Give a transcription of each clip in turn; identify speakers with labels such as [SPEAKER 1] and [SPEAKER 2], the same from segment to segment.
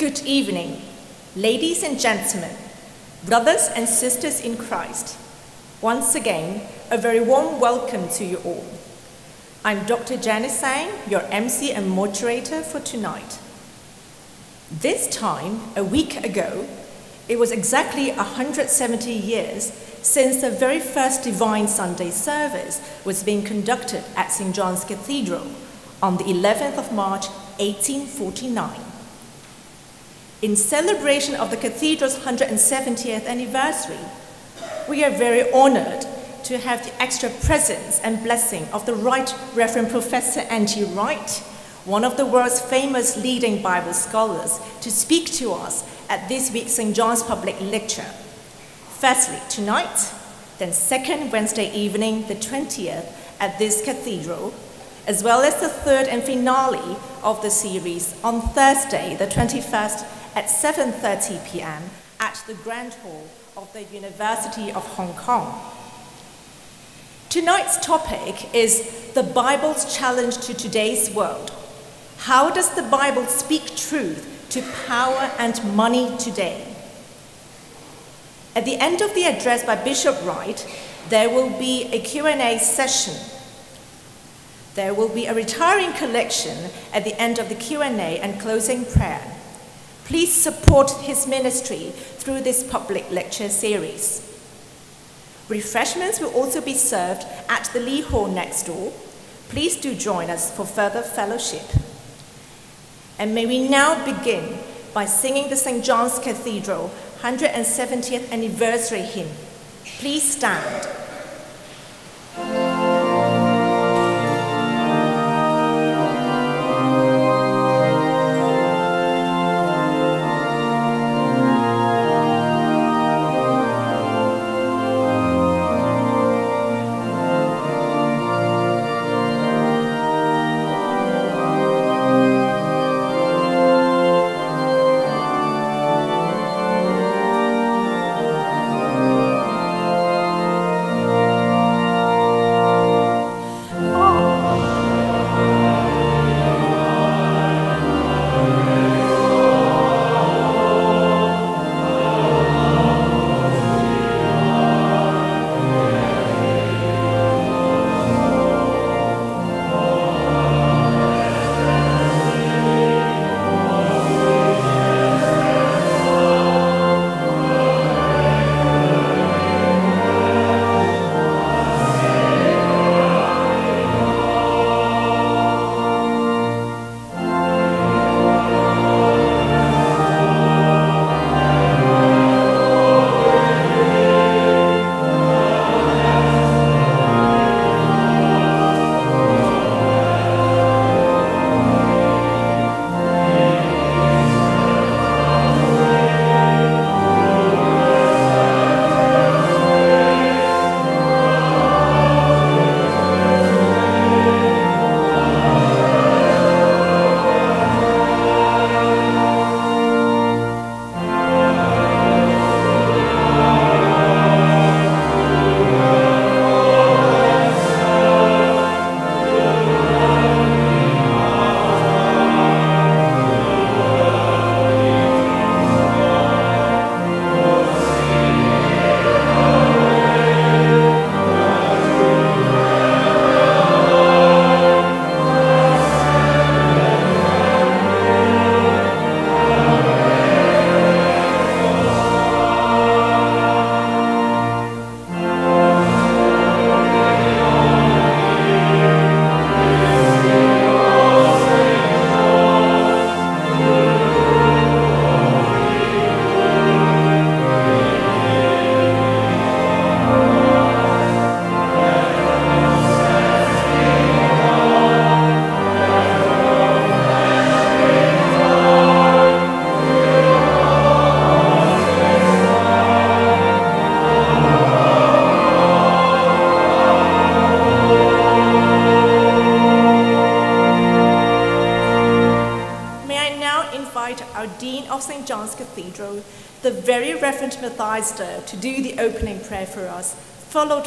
[SPEAKER 1] Good evening, ladies and gentlemen, brothers and sisters in Christ. Once again, a very warm welcome to you all. I'm Dr. Janice Sang, your MC and moderator for tonight. This time, a week ago, it was exactly 170 years since the very first Divine Sunday service was being conducted at St. John's Cathedral on the 11th of March 1849. In celebration of the cathedral's 170th anniversary, we are very honored to have the extra presence and blessing of the Right Reverend Professor N.T. Wright, one of the world's famous leading Bible scholars, to speak to us at this week's St. John's Public Lecture. Firstly, tonight, then second Wednesday evening, the 20th, at this cathedral, as well as the third and finale of the series on Thursday, the 21st, at 7.30 p.m. at the Grand Hall of the University of Hong Kong. Tonight's topic is the Bible's challenge to today's world. How does the Bible speak truth to power and money today? At the end of the address by Bishop Wright, there will be a Q&A session. There will be a retiring collection at the end of the Q&A and closing prayer. Please support his ministry through this public lecture series. Refreshments will also be served at the Lee Hall next door. Please do join us for further fellowship. And may we now begin by singing the St. John's Cathedral 170th anniversary hymn. Please stand.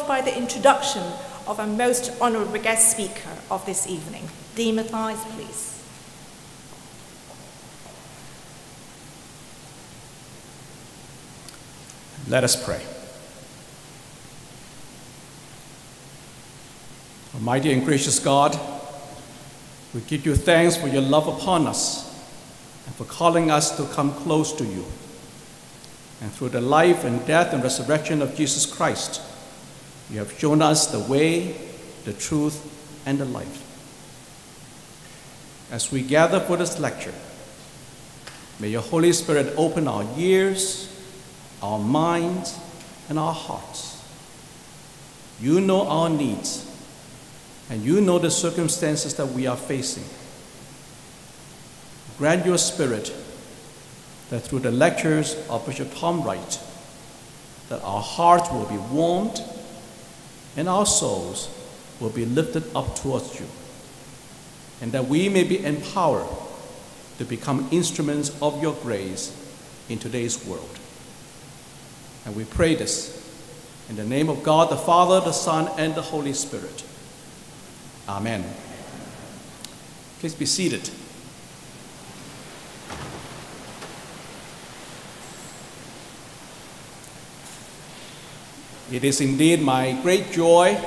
[SPEAKER 1] by the introduction of our most honourable guest speaker of this evening. Dean Matthias, please.
[SPEAKER 2] Let us pray. Almighty and gracious God, we give you thanks for your love upon us and for calling us to come close to you. And through the life and death and resurrection of Jesus Christ, you have shown us the way, the truth, and the life. As we gather for this lecture, may your Holy Spirit open our ears, our minds, and our hearts. You know our needs, and you know the circumstances that we are facing. Grant your Spirit that through the lectures of Bishop Tom Wright, that our hearts will be warmed and our souls will be lifted up towards you, and that we may be empowered to become instruments of your grace in today's world. And we pray this in the name of God, the Father, the Son, and the Holy Spirit. Amen. Please be seated. It is indeed my great joy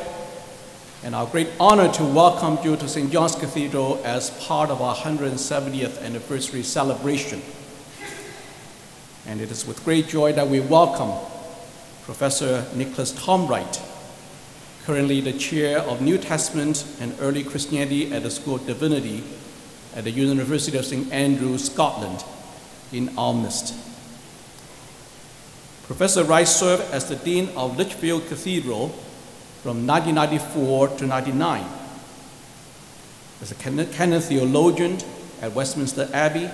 [SPEAKER 2] and our great honor to welcome you to St. John's Cathedral as part of our 170th anniversary celebration. And it is with great joy that we welcome Professor Nicholas Tom Wright, currently the chair of New Testament and Early Christianity at the School of Divinity at the University of St. Andrews, Scotland, in our midst. Professor Wright served as the Dean of Lichfield Cathedral from 1994 to 99, as a canon theologian at Westminster Abbey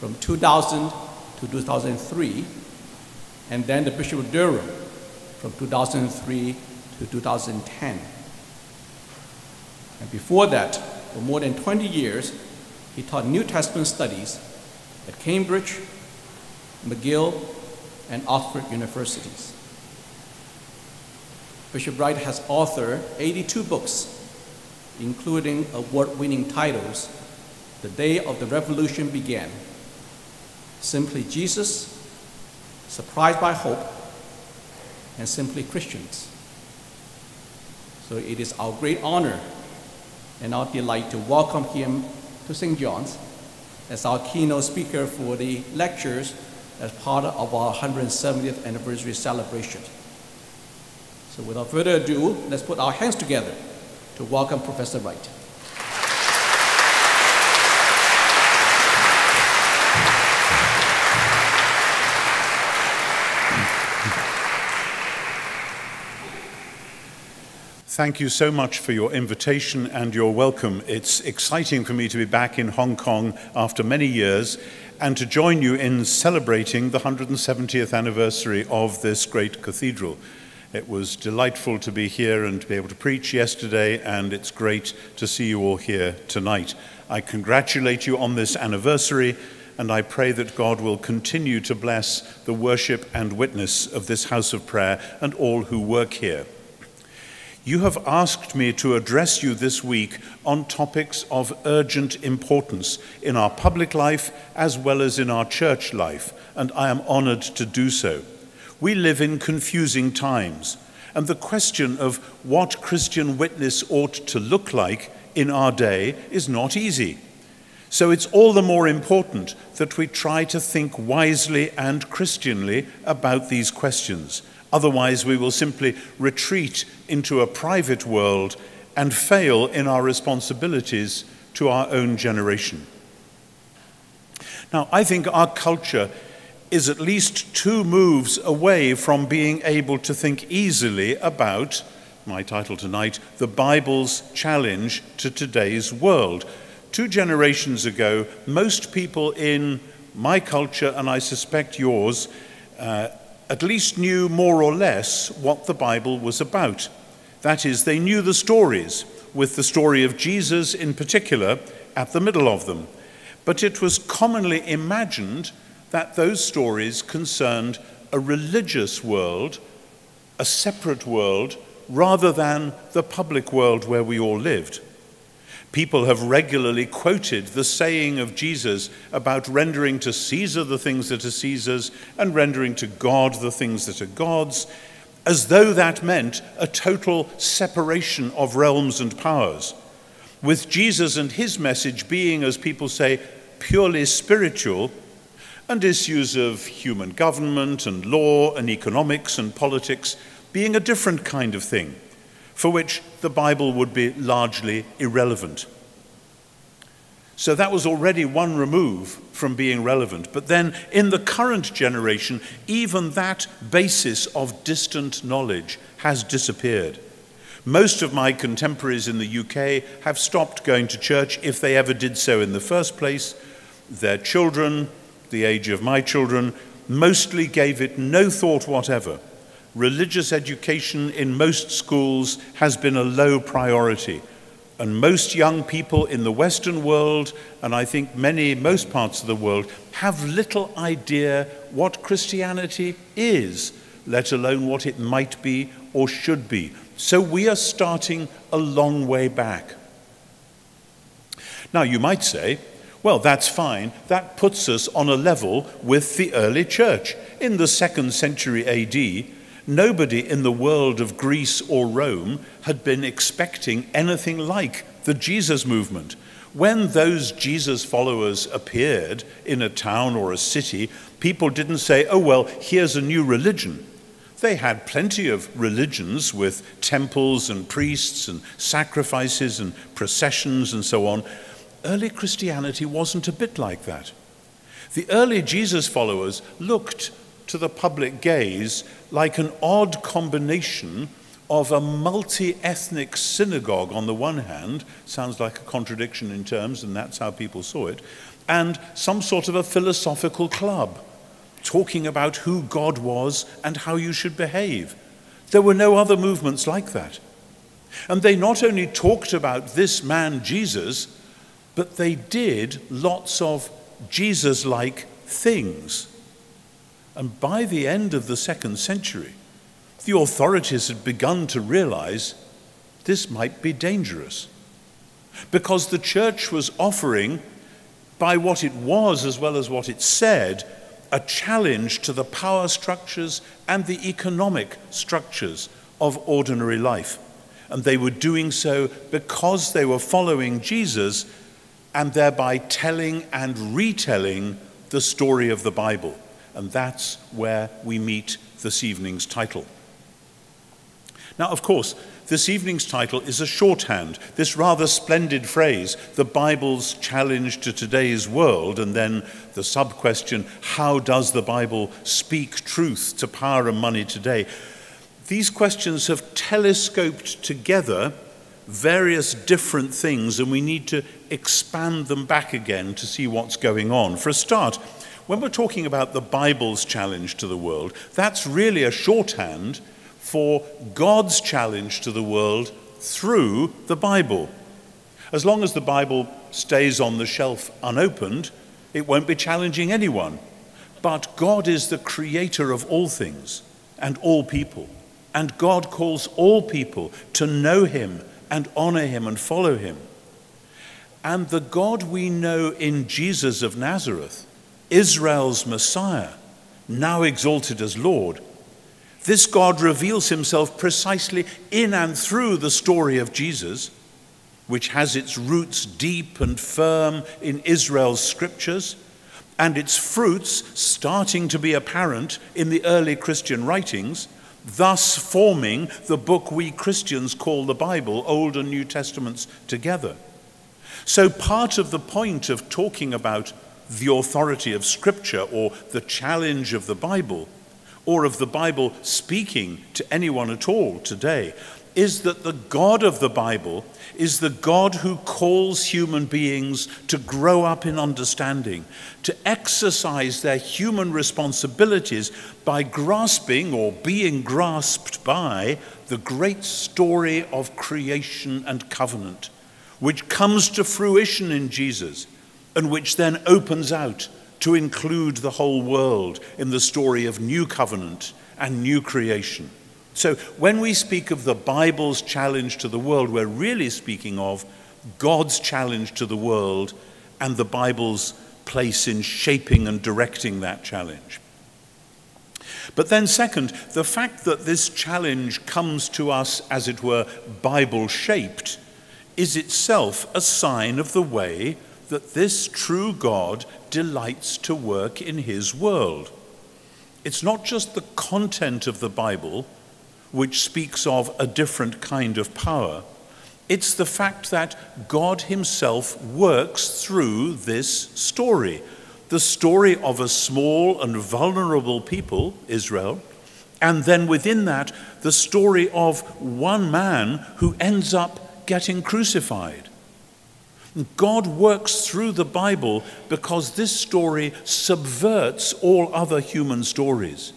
[SPEAKER 2] from 2000 to 2003, and then the Bishop of Durham from 2003 to 2010. And before that, for more than 20 years, he taught New Testament studies at Cambridge, McGill, and Oxford universities. Bishop Wright has authored 82 books, including award winning titles The Day of the Revolution Began, Simply Jesus, Surprised by Hope, and Simply Christians. So it is our great honor and our delight to welcome him to St. John's as our keynote speaker for the lectures as part of our 170th anniversary celebration. So without further ado, let's put our hands together to welcome Professor Wright.
[SPEAKER 3] Thank you so much for your invitation and your welcome. It's exciting for me to be back in Hong Kong after many years and to join you in celebrating the 170th anniversary of this great cathedral. It was delightful to be here and to be able to preach yesterday, and it's great to see you all here tonight. I congratulate you on this anniversary, and I pray that God will continue to bless the worship and witness of this house of prayer and all who work here. You have asked me to address you this week on topics of urgent importance in our public life as well as in our church life, and I am honored to do so. We live in confusing times, and the question of what Christian witness ought to look like in our day is not easy. So it's all the more important that we try to think wisely and Christianly about these questions Otherwise, we will simply retreat into a private world and fail in our responsibilities to our own generation. Now, I think our culture is at least two moves away from being able to think easily about, my title tonight, the Bible's challenge to today's world. Two generations ago, most people in my culture, and I suspect yours, uh, at least knew more or less what the Bible was about. That is, they knew the stories, with the story of Jesus in particular at the middle of them. But it was commonly imagined that those stories concerned a religious world, a separate world, rather than the public world where we all lived. People have regularly quoted the saying of Jesus about rendering to Caesar the things that are Caesar's and rendering to God the things that are God's, as though that meant a total separation of realms and powers. With Jesus and his message being, as people say, purely spiritual, and issues of human government and law and economics and politics being a different kind of thing for which the Bible would be largely irrelevant. So that was already one remove from being relevant. But then in the current generation, even that basis of distant knowledge has disappeared. Most of my contemporaries in the UK have stopped going to church if they ever did so in the first place. Their children, the age of my children, mostly gave it no thought whatever religious education in most schools has been a low priority. And most young people in the Western world, and I think many, most parts of the world, have little idea what Christianity is, let alone what it might be or should be. So we are starting a long way back. Now, you might say, well, that's fine. That puts us on a level with the early church. In the second century AD, Nobody in the world of Greece or Rome had been expecting anything like the Jesus movement. When those Jesus followers appeared in a town or a city, people didn't say, oh, well, here's a new religion. They had plenty of religions with temples and priests and sacrifices and processions and so on. Early Christianity wasn't a bit like that. The early Jesus followers looked to the public gaze like an odd combination of a multi ethnic synagogue on the one hand, sounds like a contradiction in terms, and that's how people saw it, and some sort of a philosophical club talking about who God was and how you should behave. There were no other movements like that. And they not only talked about this man, Jesus, but they did lots of Jesus like things. And by the end of the second century, the authorities had begun to realize this might be dangerous. Because the church was offering, by what it was as well as what it said, a challenge to the power structures and the economic structures of ordinary life. And they were doing so because they were following Jesus and thereby telling and retelling the story of the Bible. And that's where we meet this evening's title. Now, of course, this evening's title is a shorthand, this rather splendid phrase, the Bible's challenge to today's world, and then the sub question, how does the Bible speak truth to power and money today? These questions have telescoped together various different things, and we need to expand them back again to see what's going on. For a start, when we're talking about the Bible's challenge to the world, that's really a shorthand for God's challenge to the world through the Bible. As long as the Bible stays on the shelf unopened, it won't be challenging anyone. But God is the creator of all things and all people. And God calls all people to know Him and honor Him and follow Him. And the God we know in Jesus of Nazareth Israel's Messiah, now exalted as Lord, this God reveals himself precisely in and through the story of Jesus, which has its roots deep and firm in Israel's scriptures, and its fruits starting to be apparent in the early Christian writings, thus forming the book we Christians call the Bible, Old and New Testaments together. So, part of the point of talking about the authority of Scripture or the challenge of the Bible, or of the Bible speaking to anyone at all today, is that the God of the Bible is the God who calls human beings to grow up in understanding, to exercise their human responsibilities by grasping or being grasped by the great story of creation and covenant, which comes to fruition in Jesus and which then opens out to include the whole world in the story of new covenant and new creation. So when we speak of the Bible's challenge to the world, we're really speaking of God's challenge to the world and the Bible's place in shaping and directing that challenge. But then, second, the fact that this challenge comes to us, as it were, Bible shaped, is itself a sign of the way that this true God delights to work in his world. It's not just the content of the Bible which speaks of a different kind of power. It's the fact that God Himself works through this story the story of a small and vulnerable people, Israel, and then within that, the story of one man who ends up getting crucified. God works through the Bible because this story subverts all other human stories,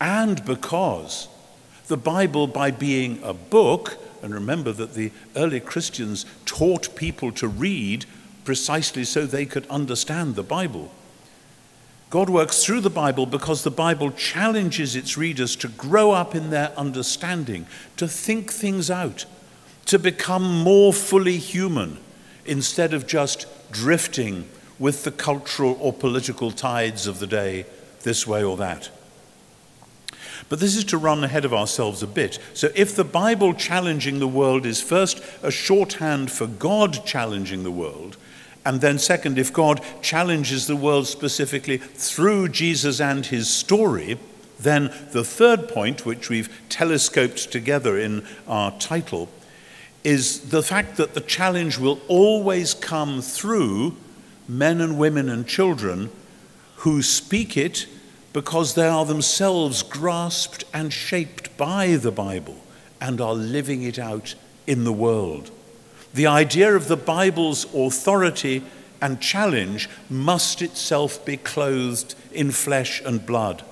[SPEAKER 3] and because the Bible, by being a book, and remember that the early Christians taught people to read precisely so they could understand the Bible. God works through the Bible because the Bible challenges its readers to grow up in their understanding, to think things out, to become more fully human instead of just drifting with the cultural or political tides of the day this way or that. But this is to run ahead of ourselves a bit. So, if the Bible challenging the world is first a shorthand for God challenging the world, and then, second, if God challenges the world specifically through Jesus and his story, then the third point, which we've telescoped together in our title, is the fact that the challenge will always come through men and women and children who speak it because they are themselves grasped and shaped by the Bible and are living it out in the world. The idea of the Bible's authority and challenge must itself be clothed in flesh and blood.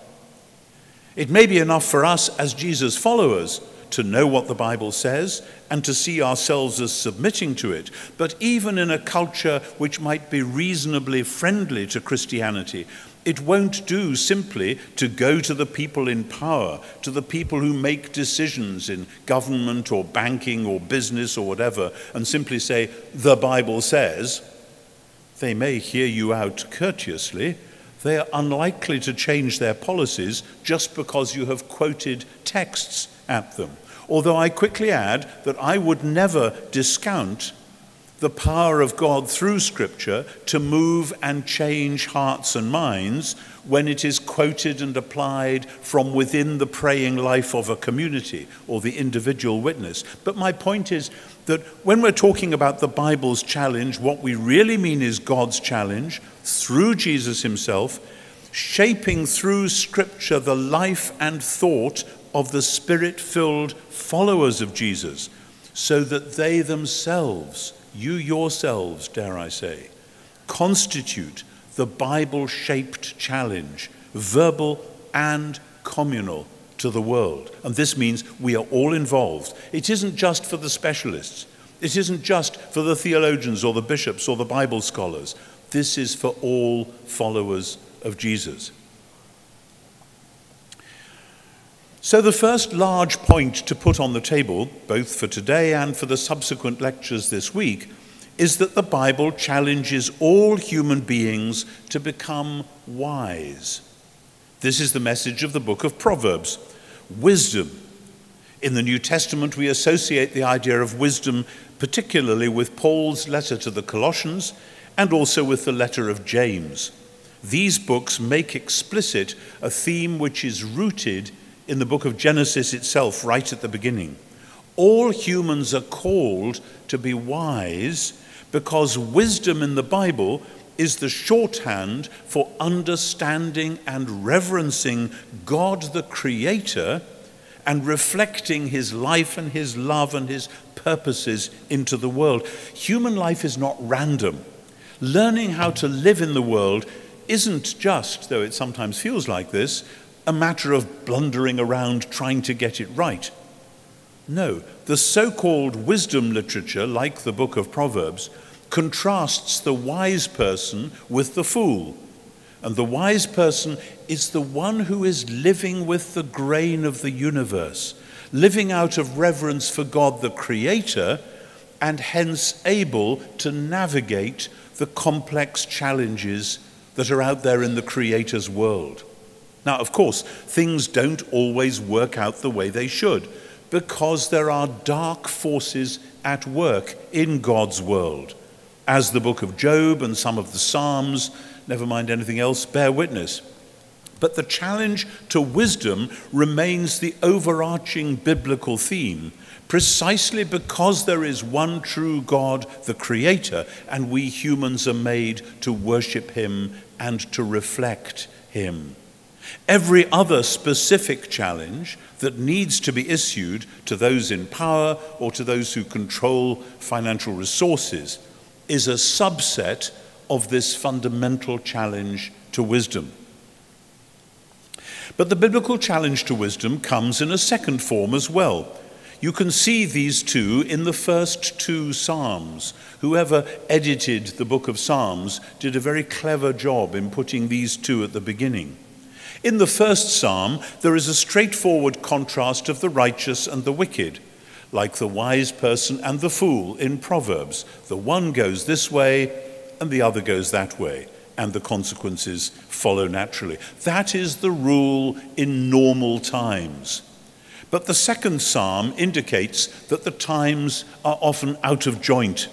[SPEAKER 3] It may be enough for us as Jesus' followers to know what the Bible says and to see ourselves as submitting to it. But even in a culture which might be reasonably friendly to Christianity, it won't do simply to go to the people in power, to the people who make decisions in government or banking or business or whatever, and simply say, the Bible says. They may hear you out courteously. They are unlikely to change their policies just because you have quoted texts at them. Although I quickly add that I would never discount the power of God through Scripture to move and change hearts and minds when it is quoted and applied from within the praying life of a community or the individual witness. But my point is that when we're talking about the Bible's challenge, what we really mean is God's challenge through Jesus Himself, shaping through Scripture the life and thought of the Spirit filled followers of Jesus, so that they themselves you yourselves, dare I say, constitute the Bible shaped challenge, verbal and communal, to the world. And this means we are all involved. It isn't just for the specialists, it isn't just for the theologians or the bishops or the Bible scholars. This is for all followers of Jesus. So, the first large point to put on the table, both for today and for the subsequent lectures this week, is that the Bible challenges all human beings to become wise. This is the message of the book of Proverbs wisdom. In the New Testament, we associate the idea of wisdom particularly with Paul's letter to the Colossians and also with the letter of James. These books make explicit a theme which is rooted in the book of Genesis itself, right at the beginning. All humans are called to be wise because wisdom in the Bible is the shorthand for understanding and reverencing God the Creator and reflecting His life and His love and His purposes into the world. Human life is not random. Learning how to live in the world isn't just, though it sometimes feels like this, a matter of blundering around trying to get it right. No, the so called wisdom literature, like the book of Proverbs, contrasts the wise person with the fool. And the wise person is the one who is living with the grain of the universe, living out of reverence for God the Creator and hence able to navigate the complex challenges that are out there in the Creator's world. Now, of course, things don't always work out the way they should because there are dark forces at work in God's world, as the book of Job and some of the Psalms, never mind anything else, bear witness. But the challenge to wisdom remains the overarching biblical theme, precisely because there is one true God, the Creator, and we humans are made to worship Him and to reflect Him. Every other specific challenge that needs to be issued to those in power or to those who control financial resources is a subset of this fundamental challenge to wisdom. But the biblical challenge to wisdom comes in a second form as well. You can see these two in the first two Psalms. Whoever edited the book of Psalms did a very clever job in putting these two at the beginning. In the first psalm, there is a straightforward contrast of the righteous and the wicked, like the wise person and the fool in Proverbs. The one goes this way and the other goes that way, and the consequences follow naturally. That is the rule in normal times. But the second psalm indicates that the times are often out of joint.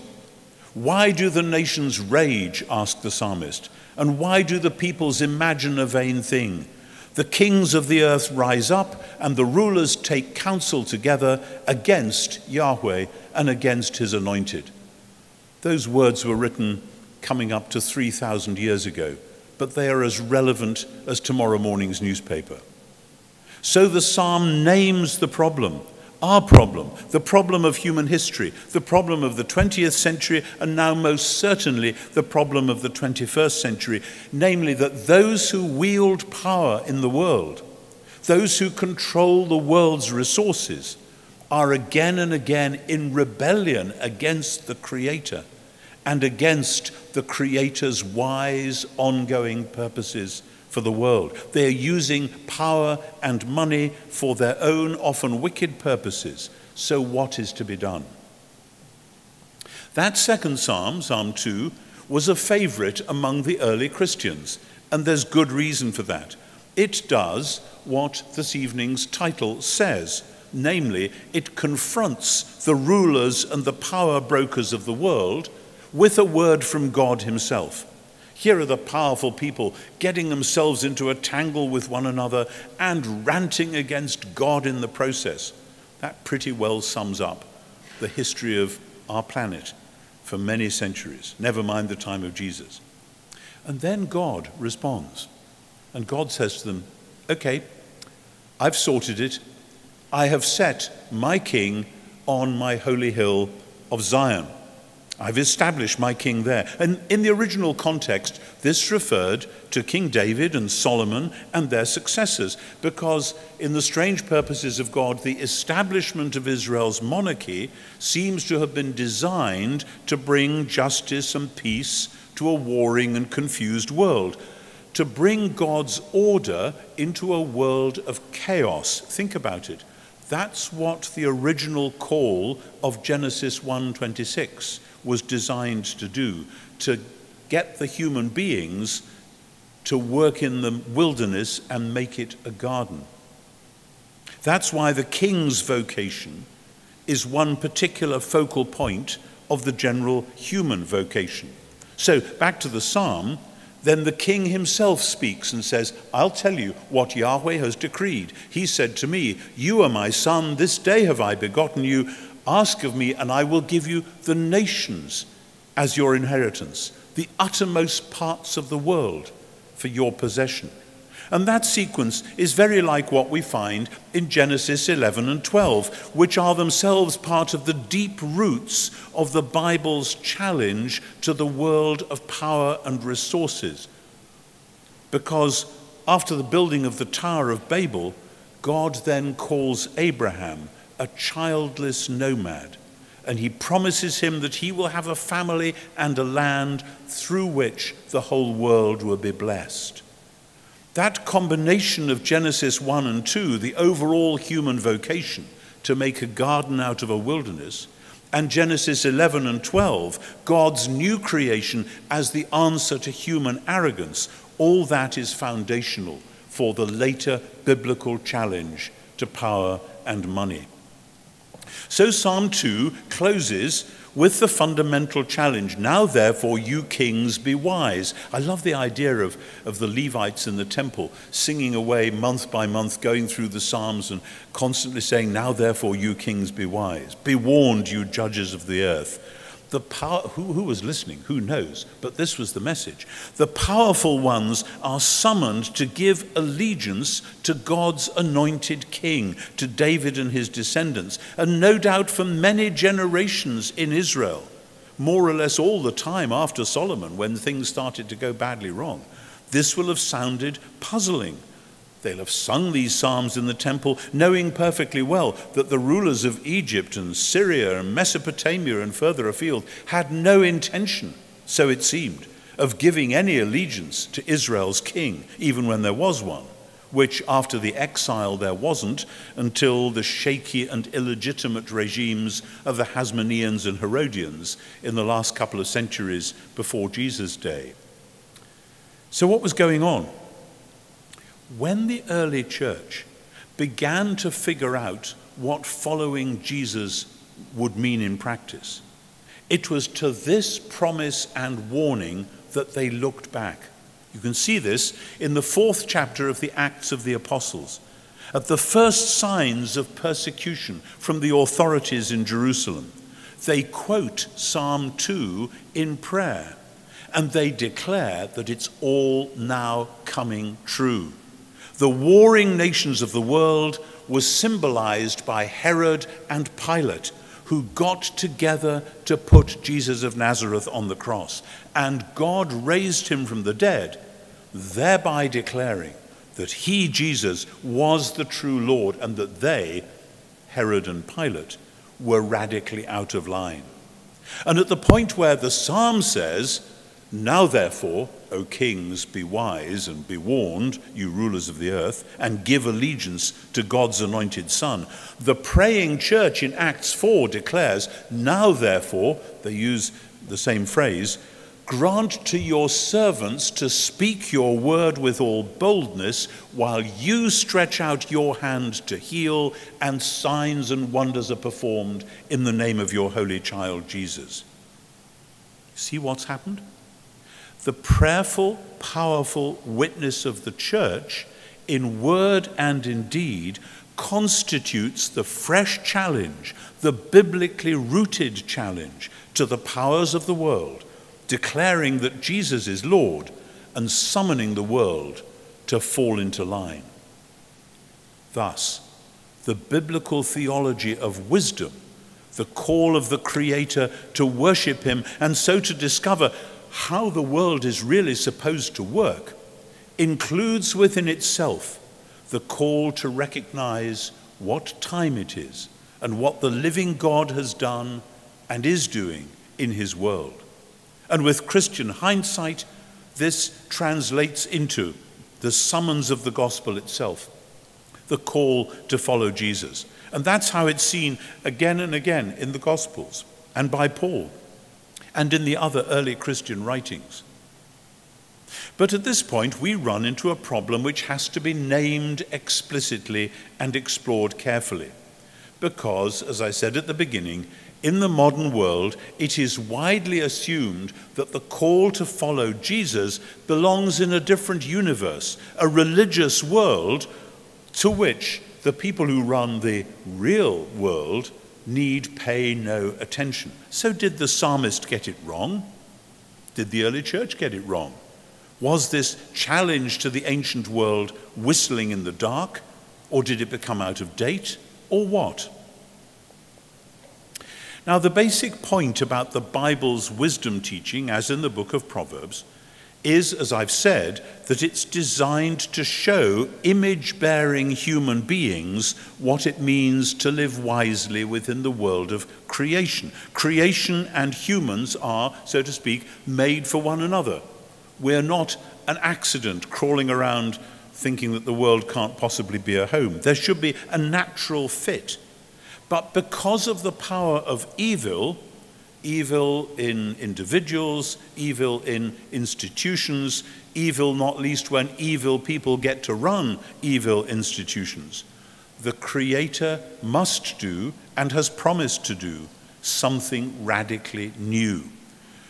[SPEAKER 3] Why do the nations rage? asked the psalmist. And why do the peoples imagine a vain thing? The kings of the earth rise up, and the rulers take counsel together against Yahweh and against his anointed. Those words were written coming up to 3,000 years ago, but they are as relevant as tomorrow morning's newspaper. So the psalm names the problem our problem, the problem of human history, the problem of the 20th century, and now most certainly the problem of the 21st century, namely that those who wield power in the world, those who control the world's resources, are again and again in rebellion against the Creator and against the Creator's wise, ongoing purposes for the world. They are using power and money for their own, often wicked purposes. So, what is to be done? That second psalm, Psalm 2, was a favorite among the early Christians, and there's good reason for that. It does what this evening's title says namely, it confronts the rulers and the power brokers of the world with a word from God Himself. Here are the powerful people getting themselves into a tangle with one another and ranting against God in the process. That pretty well sums up the history of our planet for many centuries, never mind the time of Jesus. And then God responds. And God says to them, Okay, I've sorted it. I have set my king on my holy hill of Zion. I've established my king there. And in the original context, this referred to King David and Solomon and their successors, because in the strange purposes of God, the establishment of Israel's monarchy seems to have been designed to bring justice and peace to a warring and confused world, to bring God's order into a world of chaos. Think about it. That's what the original call of Genesis 1:26 was designed to do, to get the human beings to work in the wilderness and make it a garden. That's why the king's vocation is one particular focal point of the general human vocation. So, back to the psalm, then the king himself speaks and says, I'll tell you what Yahweh has decreed. He said to me, You are my son, this day have I begotten you. Ask of me, and I will give you the nations as your inheritance, the uttermost parts of the world for your possession. And that sequence is very like what we find in Genesis 11 and 12, which are themselves part of the deep roots of the Bible's challenge to the world of power and resources. Because after the building of the Tower of Babel, God then calls Abraham a childless nomad, and he promises him that he will have a family and a land through which the whole world will be blessed. That combination of Genesis 1 and 2, the overall human vocation to make a garden out of a wilderness, and Genesis 11 and 12, God's new creation as the answer to human arrogance, all that is foundational for the later biblical challenge to power and money. So Psalm 2 closes with the fundamental challenge Now, therefore, you kings, be wise. I love the idea of, of the Levites in the temple singing away month by month, going through the Psalms and constantly saying, Now, therefore, you kings, be wise. Be warned, you judges of the earth. The power, who, who was listening? Who knows? But this was the message. The powerful ones are summoned to give allegiance to God's anointed king, to David and his descendants, and no doubt for many generations in Israel, more or less all the time after Solomon when things started to go badly wrong. This will have sounded puzzling They'll have sung these psalms in the temple, knowing perfectly well that the rulers of Egypt and Syria and Mesopotamia and further afield had no intention, so it seemed, of giving any allegiance to Israel's king, even when there was one, which after the exile there wasn't until the shaky and illegitimate regimes of the Hasmoneans and Herodians in the last couple of centuries before Jesus' day. So, what was going on? When the early church began to figure out what following Jesus would mean in practice, it was to this promise and warning that they looked back. You can see this in the fourth chapter of the Acts of the Apostles. At the first signs of persecution from the authorities in Jerusalem, they quote Psalm 2 in prayer and they declare that it's all now coming true. The warring nations of the world was symbolized by Herod and Pilate, who got together to put Jesus of Nazareth on the cross. And God raised him from the dead, thereby declaring that he, Jesus, was the true Lord and that they, Herod and Pilate, were radically out of line. And at the point where the psalm says, Now therefore, O kings, be wise and be warned, you rulers of the earth, and give allegiance to God's anointed Son. The praying church in Acts 4 declares, Now therefore, they use the same phrase, grant to your servants to speak your word with all boldness while you stretch out your hand to heal, and signs and wonders are performed in the name of your holy child Jesus. See what's happened? The prayerful, powerful witness of the church in word and in deed constitutes the fresh challenge, the biblically rooted challenge to the powers of the world, declaring that Jesus is Lord and summoning the world to fall into line. Thus, the biblical theology of wisdom, the call of the Creator to worship Him and so to discover how the world is really supposed to work includes within itself the call to recognize what time it is and what the living God has done and is doing in his world. And with Christian hindsight, this translates into the summons of the gospel itself, the call to follow Jesus. And that's how it's seen again and again in the gospels and by Paul and in the other early Christian writings. But at this point, we run into a problem which has to be named explicitly and explored carefully. Because, as I said at the beginning, in the modern world, it is widely assumed that the call to follow Jesus belongs in a different universe, a religious world to which the people who run the real world need pay no attention. So, did the psalmist get it wrong? Did the early church get it wrong? Was this challenge to the ancient world whistling in the dark, or did it become out of date, or what? Now, the basic point about the Bible's wisdom teaching, as in the book of Proverbs, is, as I've said, that it's designed to show image bearing human beings what it means to live wisely within the world of creation. Creation and humans are, so to speak, made for one another. We're not an accident crawling around thinking that the world can't possibly be a home. There should be a natural fit. But because of the power of evil, evil in individuals, evil in institutions, evil not least when evil people get to run evil institutions, the Creator must do and has promised to do something radically new.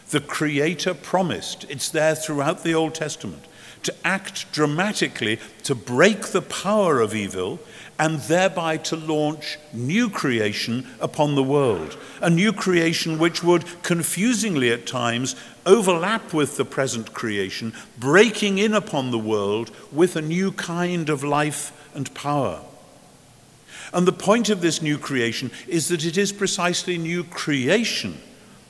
[SPEAKER 3] The Creator promised, it's there throughout the Old Testament, to act dramatically to break the power of evil and thereby to launch new creation upon the world. A new creation which would, confusingly at times, overlap with the present creation, breaking in upon the world with a new kind of life and power. And the point of this new creation is that it is precisely new creation.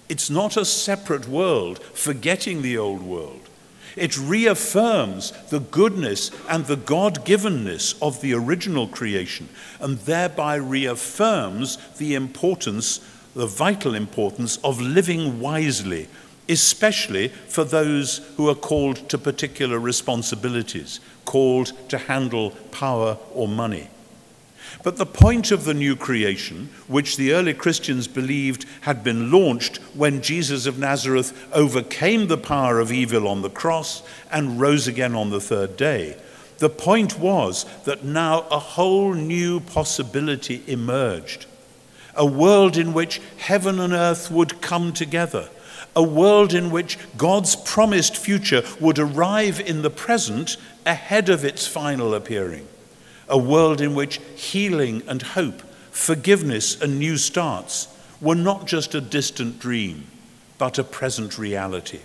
[SPEAKER 3] It's not a separate world, forgetting the old world. It reaffirms the goodness and the God givenness of the original creation and thereby reaffirms the importance, the vital importance of living wisely, especially for those who are called to particular responsibilities, called to handle power or money. But the point of the new creation, which the early Christians believed had been launched when Jesus of Nazareth overcame the power of evil on the cross and rose again on the third day, the point was that now a whole new possibility emerged. A world in which heaven and earth would come together. A world in which God's promised future would arrive in the present ahead of its final appearing a world in which healing and hope, forgiveness and new starts were not just a distant dream, but a present reality.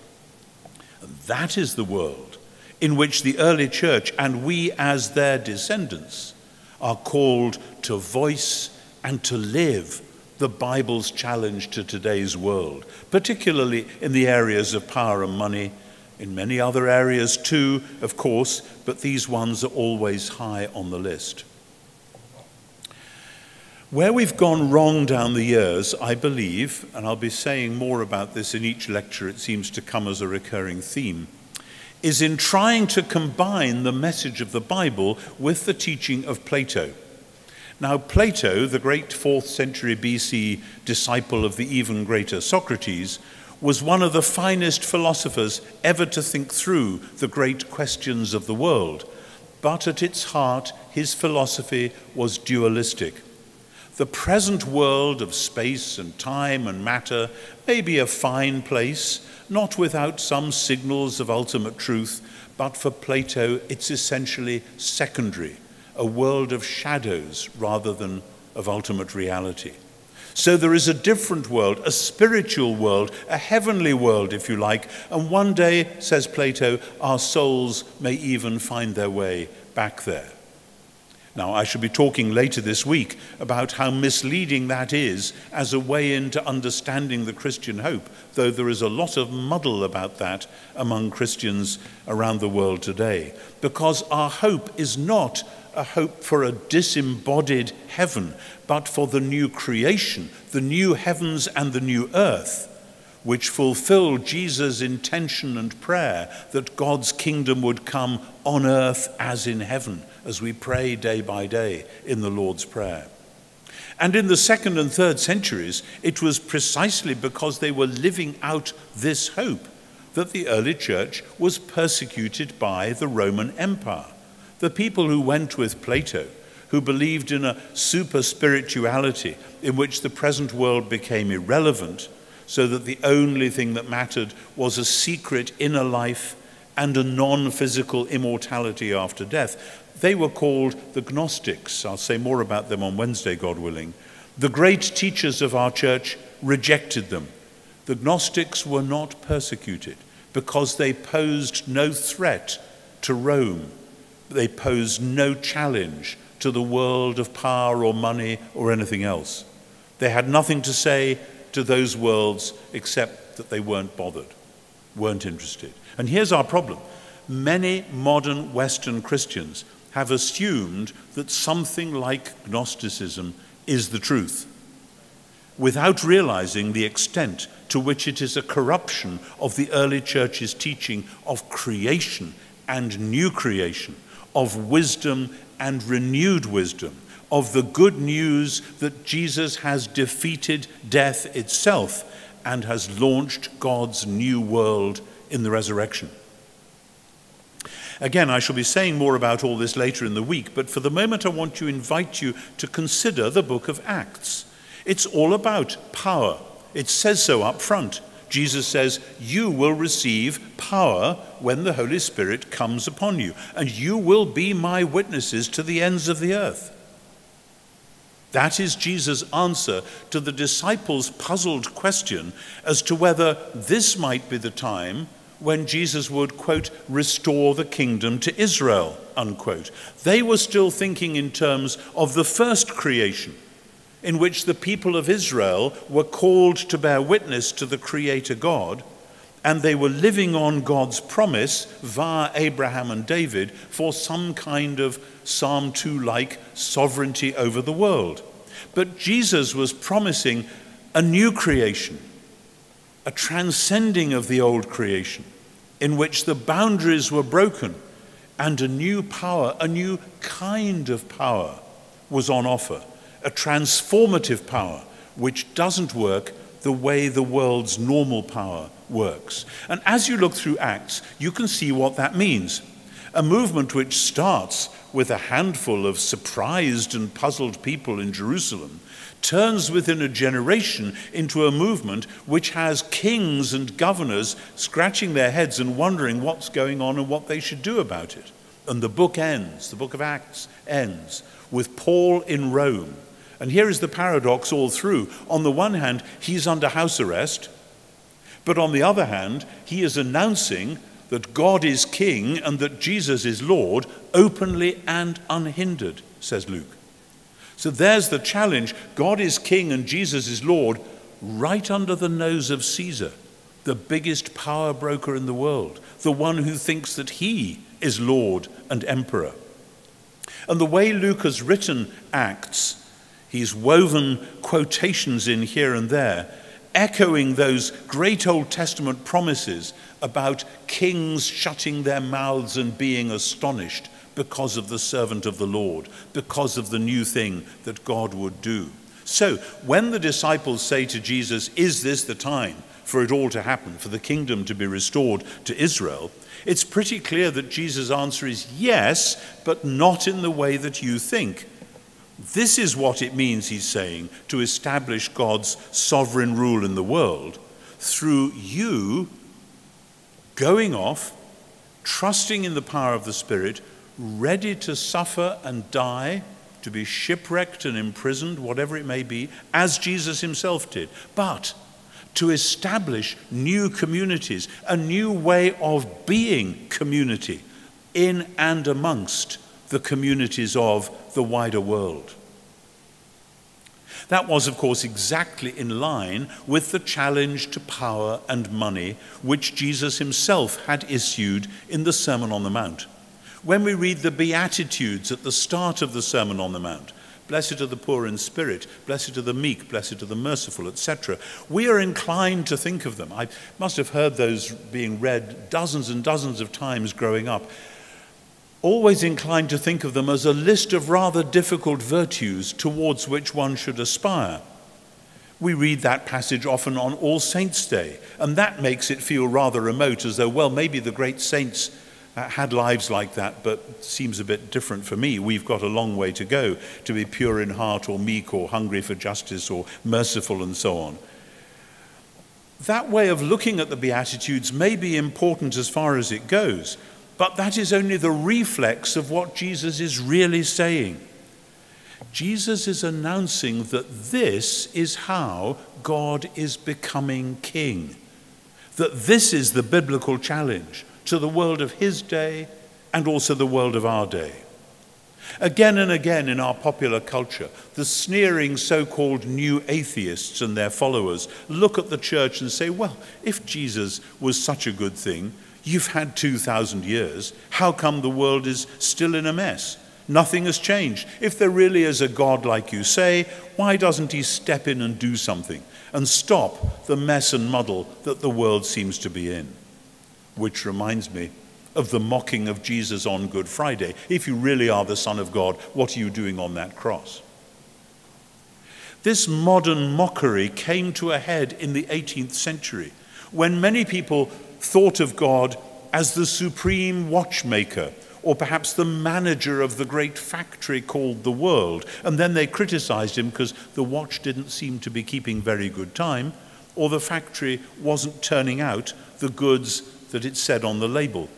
[SPEAKER 3] And that is the world in which the early church and we, as their descendants, are called to voice and to live the Bible's challenge to today's world, particularly in the areas of power and money in many other areas too, of course, but these ones are always high on the list. Where we've gone wrong down the years, I believe, and I'll be saying more about this in each lecture, it seems to come as a recurring theme, is in trying to combine the message of the Bible with the teaching of Plato. Now, Plato, the great 4th century BC disciple of the even greater Socrates, was one of the finest philosophers ever to think through the great questions of the world. But at its heart, his philosophy was dualistic. The present world of space and time and matter may be a fine place, not without some signals of ultimate truth, but for Plato it's essentially secondary, a world of shadows rather than of ultimate reality. So there is a different world, a spiritual world, a heavenly world, if you like. And one day, says Plato, our souls may even find their way back there. Now, I shall be talking later this week about how misleading that is as a way into understanding the Christian hope, though there is a lot of muddle about that among Christians around the world today. Because our hope is not a hope for a disembodied heaven, but for the new creation, the new heavens and the new earth, which fulfill Jesus' intention and prayer that God's kingdom would come on earth as in heaven, as we pray day by day in the Lord's Prayer. And in the second and third centuries, it was precisely because they were living out this hope that the early church was persecuted by the Roman Empire. The people who went with Plato, who believed in a super spirituality in which the present world became irrelevant, so that the only thing that mattered was a secret inner life and a non physical immortality after death. They were called the Gnostics. I'll say more about them on Wednesday, God willing. The great teachers of our church rejected them. The Gnostics were not persecuted because they posed no threat to Rome they posed no challenge to the world of power or money or anything else. They had nothing to say to those worlds except that they weren't bothered, weren't interested. And here's our problem many modern Western Christians have assumed that something like Gnosticism is the truth, without realizing the extent to which it is a corruption of the early church's teaching of creation and new creation of wisdom and renewed wisdom, of the good news that Jesus has defeated death itself and has launched God's new world in the resurrection. Again, I shall be saying more about all this later in the week, but for the moment I want to invite you to consider the book of Acts. It's all about power. It says so up front. Jesus says, You will receive power when the Holy Spirit comes upon you, and you will be my witnesses to the ends of the earth. That is Jesus' answer to the disciples' puzzled question as to whether this might be the time when Jesus would, quote, restore the kingdom to Israel, unquote. They were still thinking in terms of the first creation, in which the people of Israel were called to bear witness to the Creator God, and they were living on God's promise via Abraham and David for some kind of Psalm 2 like sovereignty over the world. But Jesus was promising a new creation, a transcending of the old creation, in which the boundaries were broken and a new power, a new kind of power was on offer, a transformative power which doesn't work the way the world's normal power works. And as you look through Acts, you can see what that means. A movement which starts with a handful of surprised and puzzled people in Jerusalem turns within a generation into a movement which has kings and governors scratching their heads and wondering what's going on and what they should do about it. And the book ends, the book of Acts ends, with Paul in Rome. And here is the paradox all through. On the one hand, he's under house arrest, but on the other hand, he is announcing that God is king and that Jesus is Lord openly and unhindered, says Luke. So there's the challenge God is king and Jesus is Lord right under the nose of Caesar, the biggest power broker in the world, the one who thinks that he is Lord and Emperor. And the way Luke has written Acts, he's woven quotations in here and there echoing those great Old Testament promises about kings shutting their mouths and being astonished because of the servant of the Lord, because of the new thing that God would do. So, when the disciples say to Jesus, Is this the time for it all to happen, for the kingdom to be restored to Israel? It's pretty clear that Jesus' answer is yes, but not in the way that you think. This is what it means, he's saying, to establish God's sovereign rule in the world through you going off, trusting in the power of the Spirit, ready to suffer and die, to be shipwrecked and imprisoned, whatever it may be, as Jesus himself did. But to establish new communities, a new way of being community in and amongst the communities of the wider world. That was, of course, exactly in line with the challenge to power and money which Jesus himself had issued in the Sermon on the Mount. When we read the Beatitudes at the start of the Sermon on the Mount, blessed are the poor in spirit, blessed are the meek, blessed are the merciful, etc. We are inclined to think of them. I must have heard those being read dozens and dozens of times growing up always inclined to think of them as a list of rather difficult virtues towards which one should aspire. We read that passage often on All Saints' Day, and that makes it feel rather remote, as though, well, maybe the great saints uh, had lives like that, but seems a bit different for me. We've got a long way to go to be pure in heart, or meek, or hungry for justice, or merciful, and so on. That way of looking at the Beatitudes may be important as far as it goes, but that is only the reflex of what Jesus is really saying. Jesus is announcing that this is how God is becoming king. That this is the biblical challenge to the world of his day and also the world of our day. Again and again in our popular culture, the sneering so called new atheists and their followers look at the church and say, well, if Jesus was such a good thing, You've had 2,000 years. How come the world is still in a mess? Nothing has changed. If there really is a God like you say, why doesn't he step in and do something and stop the mess and muddle that the world seems to be in? Which reminds me of the mocking of Jesus on Good Friday. If you really are the Son of God, what are you doing on that cross? This modern mockery came to a head in the 18th century when many people thought of God as the supreme watchmaker or perhaps the manager of the great factory called the world. And then they criticized him because the watch didn't seem to be keeping very good time, or the factory wasn't turning out the goods that it said on the label.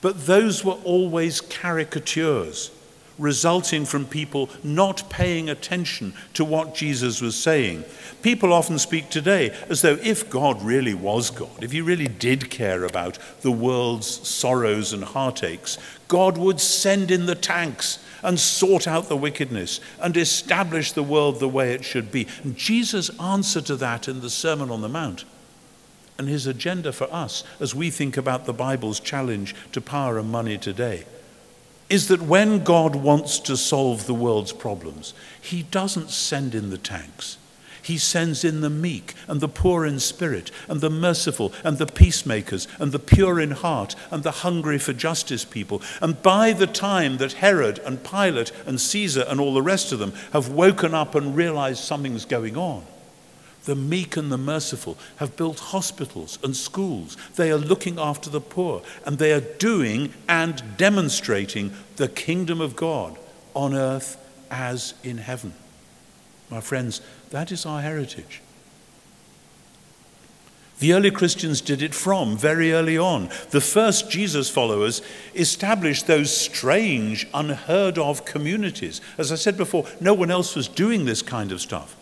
[SPEAKER 3] But those were always caricatures resulting from people not paying attention to what Jesus was saying. People often speak today as though if God really was God, if he really did care about the world's sorrows and heartaches, God would send in the tanks and sort out the wickedness and establish the world the way it should be. And Jesus' answer to that in the Sermon on the Mount and his agenda for us as we think about the Bible's challenge to power and money today is that when God wants to solve the world's problems, he doesn't send in the tanks. He sends in the meek and the poor in spirit and the merciful and the peacemakers and the pure in heart and the hungry for justice people. And by the time that Herod and Pilate and Caesar and all the rest of them have woken up and realized something's going on, the meek and the merciful have built hospitals and schools. They are looking after the poor and they are doing and demonstrating the kingdom of God on earth as in heaven. My friends, that is our heritage. The early Christians did it from very early on. The first Jesus followers established those strange, unheard of communities. As I said before, no one else was doing this kind of stuff.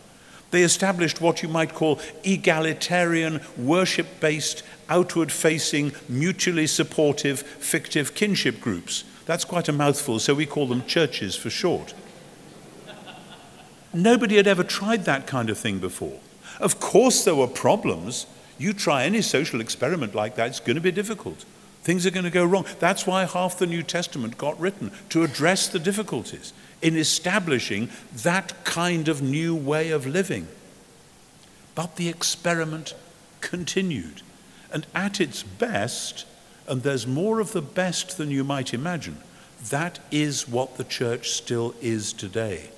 [SPEAKER 3] They established what you might call egalitarian, worship based, outward facing, mutually supportive, fictive kinship groups. That's quite a mouthful, so we call them churches for short. Nobody had ever tried that kind of thing before. Of course, there were problems. You try any social experiment like that, it's going to be difficult. Things are going to go wrong. That's why half the New Testament got written, to address the difficulties in establishing that kind of new way of living. But the experiment continued. And at its best, and there's more of the best than you might imagine, that is what the church still is today.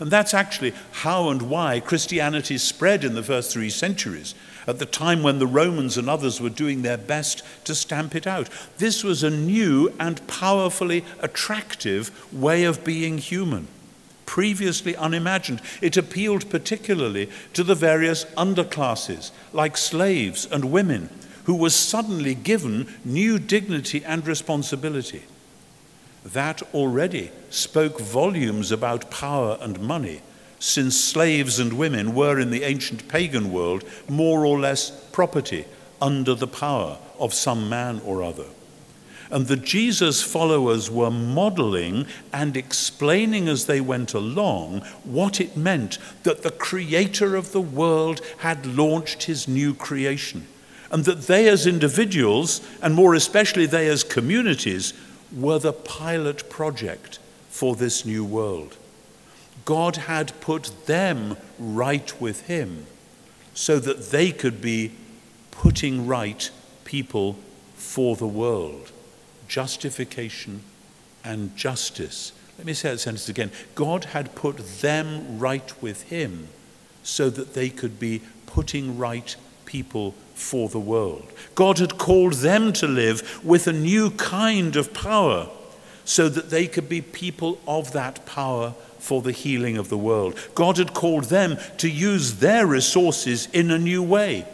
[SPEAKER 3] And that's actually how and why Christianity spread in the first three centuries, at the time when the Romans and others were doing their best to stamp it out. This was a new and powerfully attractive way of being human, previously unimagined. It appealed particularly to the various underclasses, like slaves and women, who were suddenly given new dignity and responsibility. That already spoke volumes about power and money, since slaves and women were in the ancient pagan world more or less property under the power of some man or other. And the Jesus followers were modeling and explaining as they went along what it meant that the creator of the world had launched his new creation. And that they, as individuals, and more especially they, as communities, were the pilot project for this new world. God had put them right with Him so that they could be putting right people for the world. Justification and justice. Let me say that sentence again. God had put them right with Him so that they could be putting right people for the world. God had called them to live with a new kind of power so that they could be people of that power for the healing of the world. God had called them to use their resources in a new way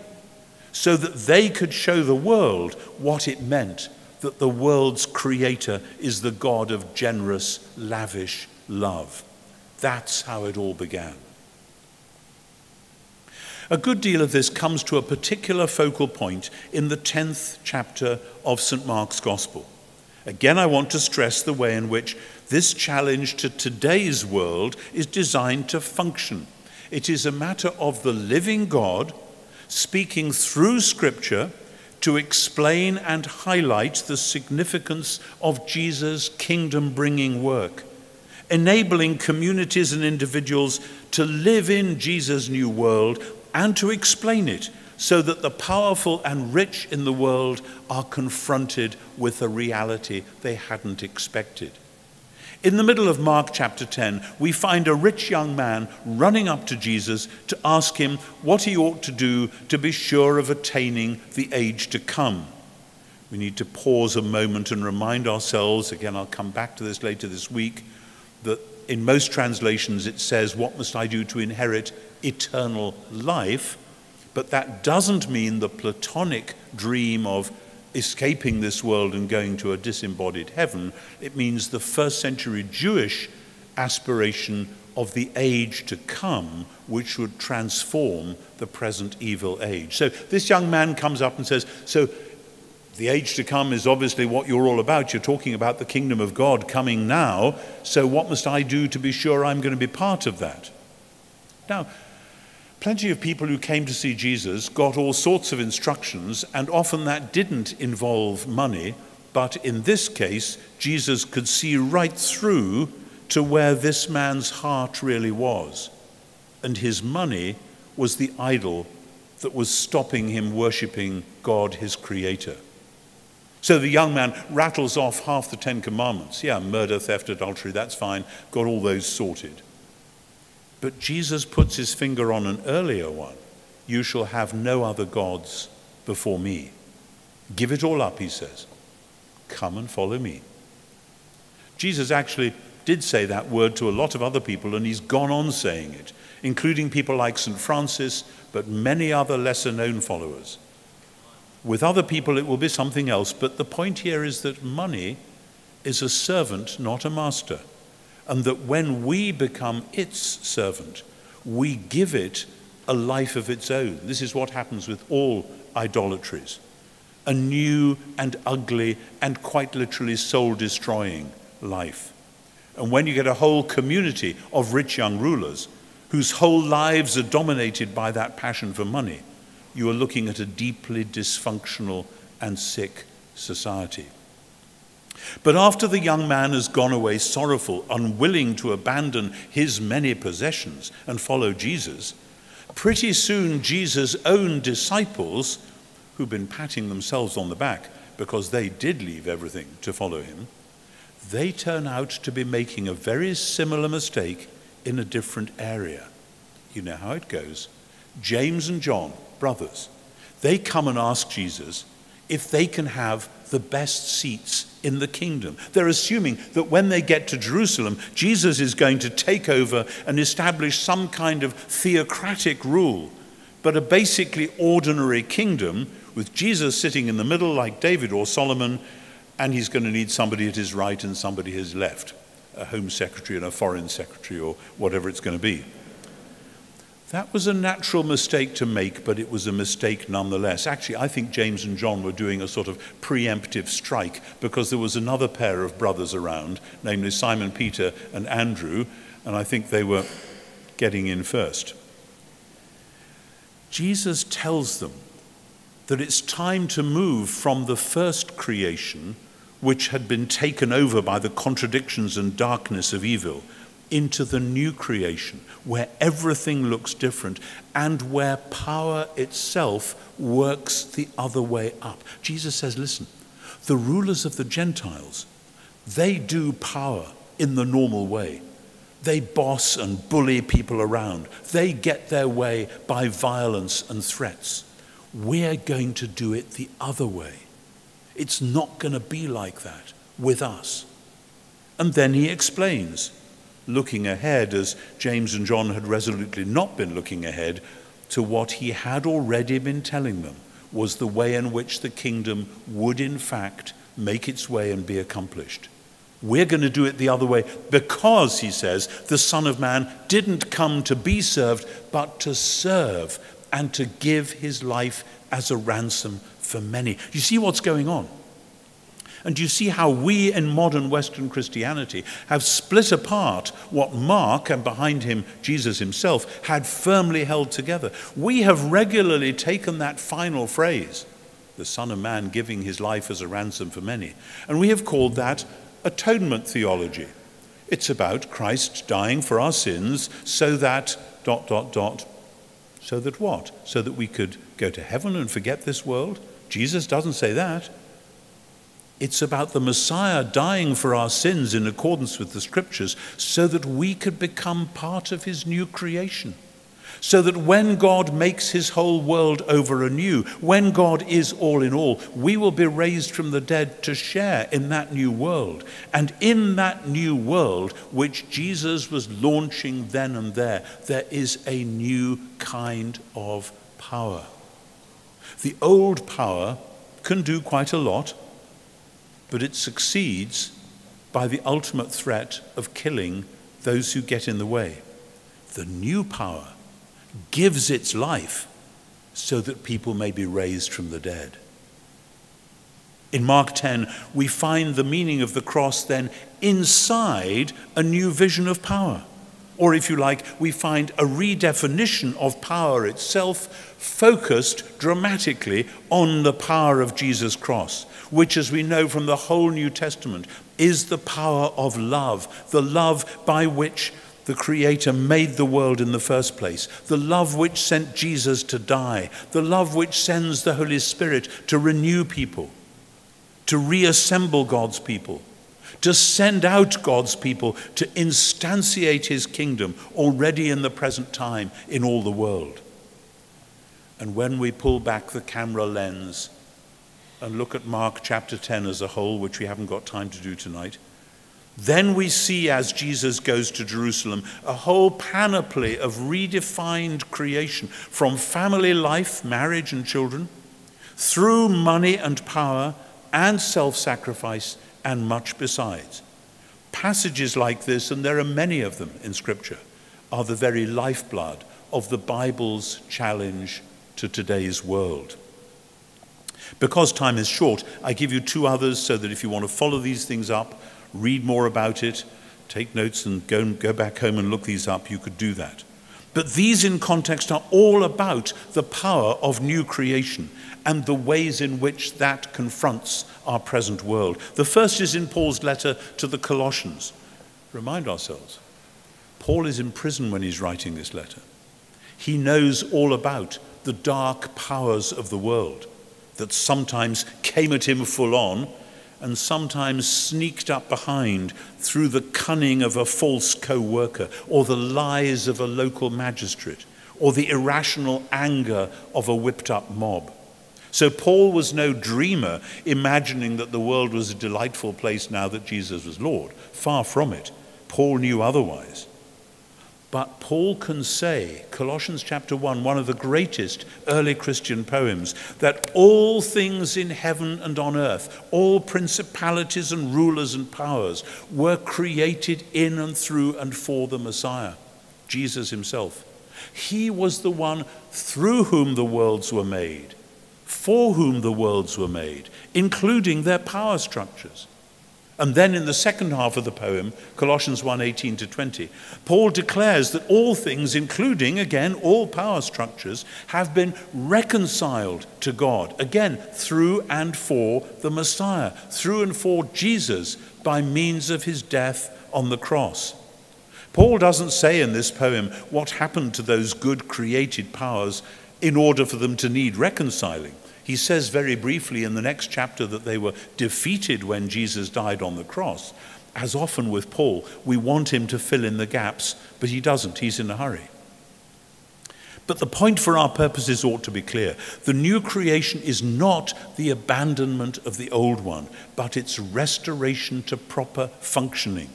[SPEAKER 3] so that they could show the world what it meant that the world's creator is the God of generous, lavish love. That's how it all began. A good deal of this comes to a particular focal point in the 10th chapter of St. Mark's Gospel. Again, I want to stress the way in which this challenge to today's world is designed to function. It is a matter of the living God speaking through Scripture to explain and highlight the significance of Jesus' kingdom bringing work, enabling communities and individuals to live in Jesus' new world and to explain it so that the powerful and rich in the world are confronted with a reality they hadn't expected. In the middle of Mark chapter 10, we find a rich young man running up to Jesus to ask him what he ought to do to be sure of attaining the age to come. We need to pause a moment and remind ourselves, again, I'll come back to this later this week, that in most translations it says, What must I do to inherit eternal life? But that doesn't mean the Platonic dream of escaping this world and going to a disembodied heaven. It means the first century Jewish aspiration of the age to come, which would transform the present evil age. So this young man comes up and says, So the age to come is obviously what you're all about. You're talking about the kingdom of God coming now. So what must I do to be sure I'm going to be part of that? Now, Plenty of people who came to see Jesus got all sorts of instructions, and often that didn't involve money. But in this case, Jesus could see right through to where this man's heart really was. And his money was the idol that was stopping him worshipping God, his creator. So the young man rattles off half the Ten Commandments. Yeah, murder, theft, adultery, that's fine. Got all those sorted. But Jesus puts his finger on an earlier one You shall have no other gods before me. Give it all up, he says. Come and follow me. Jesus actually did say that word to a lot of other people, and he's gone on saying it, including people like St. Francis, but many other lesser known followers. With other people, it will be something else, but the point here is that money is a servant, not a master and that when we become its servant, we give it a life of its own. This is what happens with all idolatries a new and ugly and quite literally soul destroying life. And when you get a whole community of rich young rulers whose whole lives are dominated by that passion for money, you are looking at a deeply dysfunctional and sick society. But after the young man has gone away sorrowful, unwilling to abandon his many possessions and follow Jesus, pretty soon Jesus' own disciples, who've been patting themselves on the back because they did leave everything to follow him, they turn out to be making a very similar mistake in a different area. You know how it goes. James and John, brothers, they come and ask Jesus if they can have the best seats in the kingdom. They're assuming that when they get to Jerusalem, Jesus is going to take over and establish some kind of theocratic rule, but a basically ordinary kingdom with Jesus sitting in the middle like David or Solomon, and he's going to need somebody at his right and somebody at his left, a home secretary and a foreign secretary or whatever it's going to be. That was a natural mistake to make, but it was a mistake nonetheless. Actually, I think James and John were doing a sort of preemptive strike because there was another pair of brothers around, namely Simon Peter and Andrew, and I think they were getting in first. Jesus tells them that it's time to move from the first creation, which had been taken over by the contradictions and darkness of evil, into the new creation where everything looks different and where power itself works the other way up. Jesus says, listen, the rulers of the Gentiles, they do power in the normal way. They boss and bully people around. They get their way by violence and threats. We're going to do it the other way. It's not going to be like that with us. And then he explains looking ahead, as James and John had resolutely not been looking ahead, to what he had already been telling them was the way in which the kingdom would, in fact, make its way and be accomplished. We're going to do it the other way because, he says, the Son of Man didn't come to be served, but to serve and to give his life as a ransom for many. You see what's going on? And you see how we in modern Western Christianity have split apart what Mark, and behind him Jesus himself, had firmly held together. We have regularly taken that final phrase, the Son of Man giving his life as a ransom for many, and we have called that atonement theology. It's about Christ dying for our sins so that, dot, dot, dot, So that what? So that we could go to heaven and forget this world? Jesus doesn't say that. It's about the Messiah dying for our sins in accordance with the scriptures so that we could become part of his new creation. So that when God makes his whole world over anew, when God is all in all, we will be raised from the dead to share in that new world. And in that new world, which Jesus was launching then and there, there is a new kind of power. The old power can do quite a lot but it succeeds by the ultimate threat of killing those who get in the way. The new power gives its life so that people may be raised from the dead. In Mark 10, we find the meaning of the cross then inside a new vision of power. Or, if you like, we find a redefinition of power itself focused dramatically on the power of Jesus' cross, which, as we know from the whole New Testament, is the power of love, the love by which the Creator made the world in the first place, the love which sent Jesus to die, the love which sends the Holy Spirit to renew people, to reassemble God's people to send out God's people to instantiate his kingdom already in the present time in all the world. And when we pull back the camera lens and look at Mark chapter 10 as a whole, which we haven't got time to do tonight, then we see as Jesus goes to Jerusalem a whole panoply of redefined creation from family life, marriage, and children, through money and power and self sacrifice and much besides. Passages like this, and there are many of them in Scripture, are the very lifeblood of the Bible's challenge to today's world. Because time is short, I give you two others so that if you want to follow these things up, read more about it, take notes, and go, go back home and look these up, you could do that. But these in context are all about the power of new creation and the ways in which that confronts our present world. The first is in Paul's letter to the Colossians. Remind ourselves, Paul is in prison when he's writing this letter. He knows all about the dark powers of the world that sometimes came at him full on and sometimes sneaked up behind through the cunning of a false co worker or the lies of a local magistrate or the irrational anger of a whipped up mob. So Paul was no dreamer imagining that the world was a delightful place now that Jesus was Lord. Far from it. Paul knew otherwise. But Paul can say, Colossians chapter 1, one of the greatest early Christian poems, that all things in heaven and on earth, all principalities and rulers and powers, were created in and through and for the Messiah, Jesus himself. He was the one through whom the worlds were made, for whom the worlds were made, including their power structures. And then in the second half of the poem, Colossians 1:18 to 20, Paul declares that all things including again all power structures have been reconciled to God, again through and for the Messiah, through and for Jesus by means of his death on the cross. Paul doesn't say in this poem what happened to those good created powers in order for them to need reconciling. He says very briefly in the next chapter that they were defeated when Jesus died on the cross. As often with Paul, we want him to fill in the gaps, but he doesn't. He's in a hurry. But the point for our purposes ought to be clear. The new creation is not the abandonment of the old one, but its restoration to proper functioning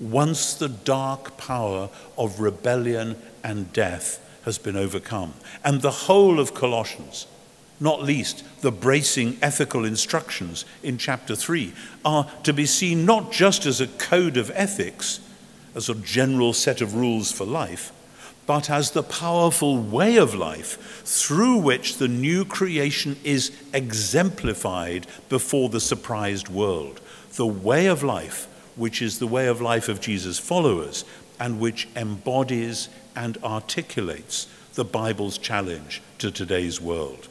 [SPEAKER 3] once the dark power of rebellion and death has been overcome. And the whole of Colossians not least the bracing ethical instructions in chapter 3, are to be seen not just as a code of ethics, as a general set of rules for life, but as the powerful way of life through which the new creation is exemplified before the surprised world. The way of life, which is the way of life of Jesus' followers, and which embodies and articulates the Bible's challenge to today's world.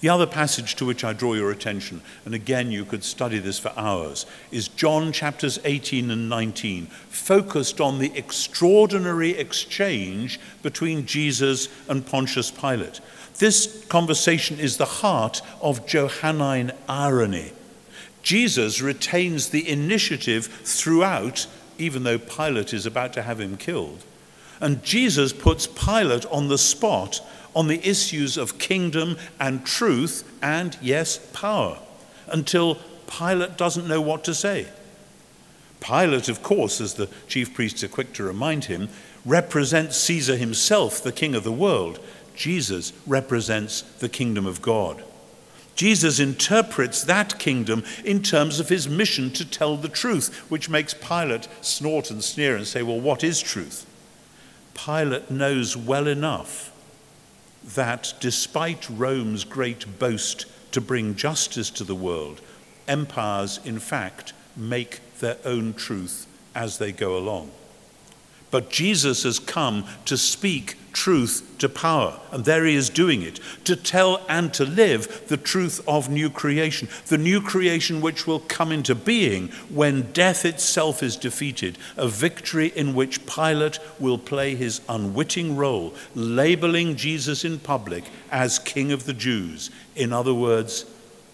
[SPEAKER 3] The other passage to which I draw your attention, and again you could study this for hours, is John chapters 18 and 19, focused on the extraordinary exchange between Jesus and Pontius Pilate. This conversation is the heart of Johannine irony. Jesus retains the initiative throughout, even though Pilate is about to have him killed. And Jesus puts Pilate on the spot on the issues of kingdom and truth and, yes, power, until Pilate doesn't know what to say. Pilate, of course, as the chief priests are quick to remind him, represents Caesar himself, the king of the world. Jesus represents the kingdom of God. Jesus interprets that kingdom in terms of his mission to tell the truth, which makes Pilate snort and sneer and say, Well, what is truth? Pilate knows well enough that despite Rome's great boast to bring justice to the world, empires, in fact, make their own truth as they go along. But Jesus has come to speak truth to power, and there he is doing it, to tell and to live the truth of new creation, the new creation which will come into being when death itself is defeated, a victory in which Pilate will play his unwitting role, labeling Jesus in public as King of the Jews. In other words,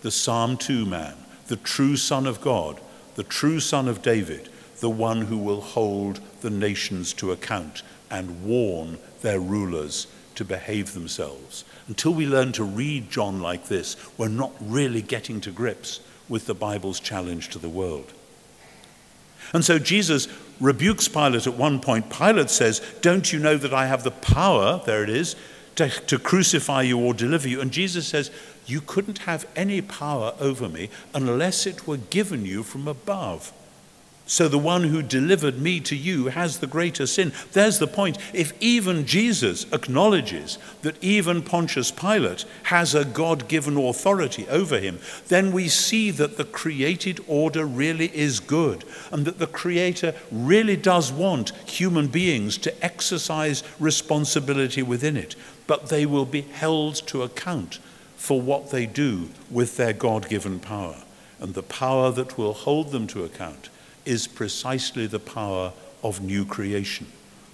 [SPEAKER 3] the Psalm 2 man, the true Son of God, the true Son of David, the one who will hold the nations to account and warn their rulers to behave themselves. Until we learn to read John like this, we're not really getting to grips with the Bible's challenge to the world. And so Jesus rebukes Pilate at one point. Pilate says, Don't you know that I have the power, there it is, to, to crucify you or deliver you? And Jesus says, You couldn't have any power over me unless it were given you from above. So the one who delivered me to you has the greater sin. There's the point. If even Jesus acknowledges that even Pontius Pilate has a God given authority over him, then we see that the created order really is good and that the Creator really does want human beings to exercise responsibility within it. But they will be held to account for what they do with their God given power. And the power that will hold them to account is precisely the power of new creation,